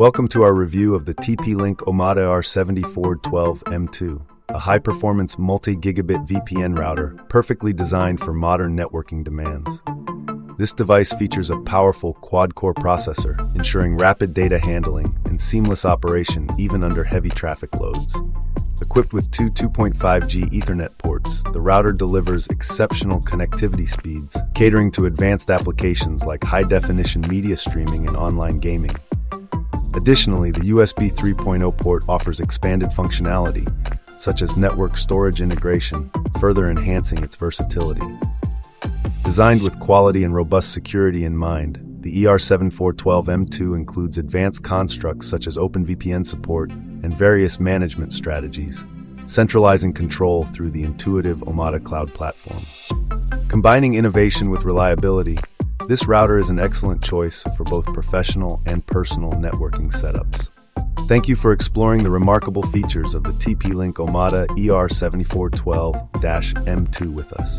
Welcome to our review of the TP-Link Omada ER7412-M2, a high-performance multi-gigabit VPN router perfectly designed for modern networking demands. This device features a powerful quad-core processor, ensuring rapid data handling and seamless operation even under heavy traffic loads. Equipped with two 2.5G Ethernet ports, the router delivers exceptional connectivity speeds, catering to advanced applications like high-definition media streaming and online gaming. Additionally, the USB 3.0 port offers expanded functionality, such as network storage integration, further enhancing its versatility. Designed with quality and robust security in mind, the ER7412M2 includes advanced constructs such as OpenVPN support and various management strategies, centralizing control through the intuitive Omada Cloud platform. Combining innovation with reliability, this router is an excellent choice for both professional and personal networking setups. Thank you for exploring the remarkable features of the TP-Link Omada ER7412-M2 with us.